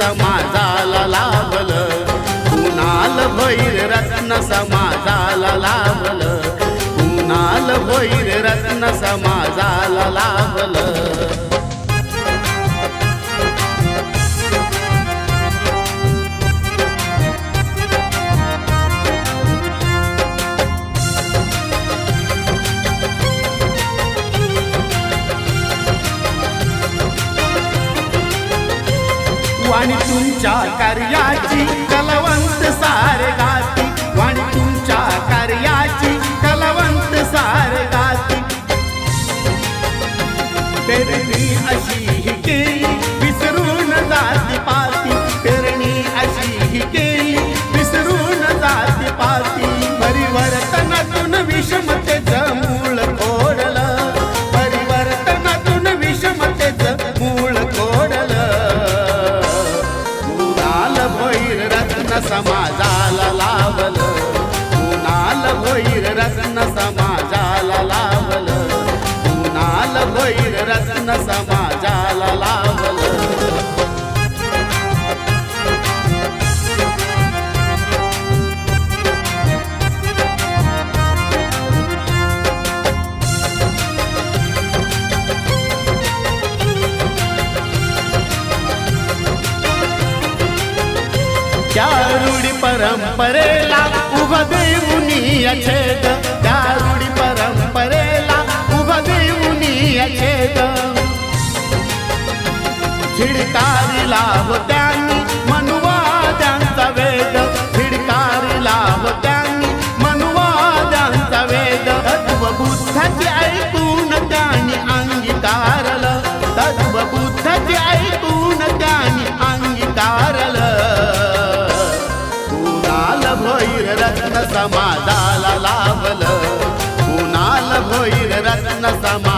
समाजाला लाभलं. कुणाल भैर रत्न समाजाला लाभलं. वाणी तुमच्या कार्याची कलवंत सारे गाती. वाणी तुमच्या कार्याची कलवंत सारे गाती. कुणाल भैर रत्न समाजाला लावलं कुणाल भैर रत्न समाजाला लावलं कुणाल भैर रत्न समाजाला परंपरेला उभा देऊनी छेद त्या रूढी परंपरेला उभा देऊनी छेद छिडकारीला होत्यांनी मनुवाद्यांचा वेद. छिडकारीला होत्यांनी मनुवाद्यांचा वेद. तत्व बुद्धाची ऐकून त्यांनी अंगीकारलं. तत्व बुद्धाची ऐकून समाजाला लावलं. कुणाल भैर रत्न समाजाला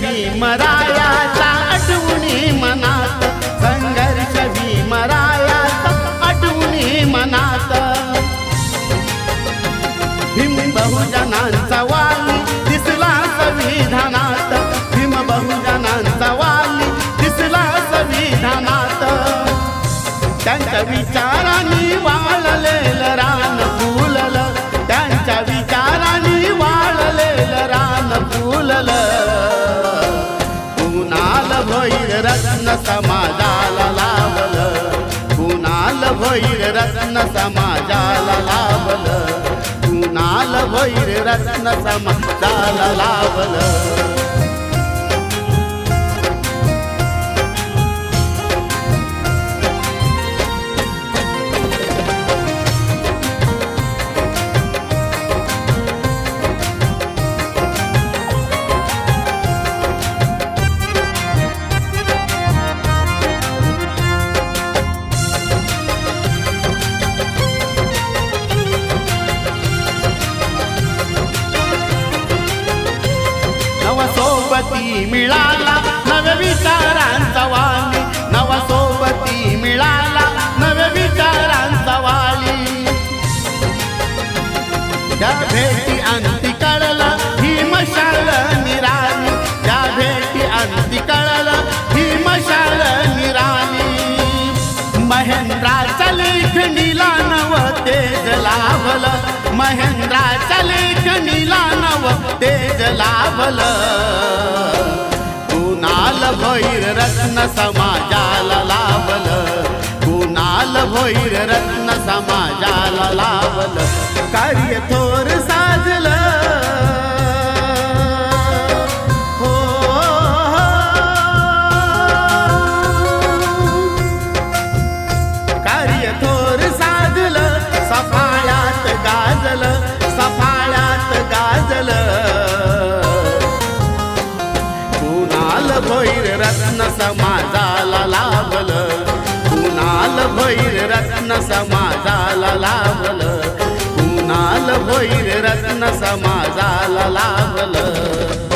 भीमरायाचा आठवणी मनात संघर्ष भीमरायाचा आठवणी मनात. भीम बहुजनांचा वाली दिसला संविधानात भीम बहुजनांचा वाली दिसला संविधानात. त्यांच्या विचारांनी वाळलेलं राम समाजाला लावलं. कुणाल भैर रत्न समाजाला लावलं. मिळाला नव्या विचारांचा वाली नवसोबती मिळाला नव्या विचारांचा वाली. त्या भेटी अंती कळला ही मशाल निराली. त्या भेटी अंती कळला ही मशाल निराली. महेंद्राच्या लेखणीला नव तेज लाभलं महेंद्राच्या लेखणीला नव तेज लाभलं. भोईर रत्न समाजाला लाभलं कुणाल भोईर रत्न समाजाला लाभलं कार्य थोर समाजाला लाभलं. कुणाल भैर रत्न समाजाला लाभलं. कुणाल भैर रत्न समाजाला लाभलं.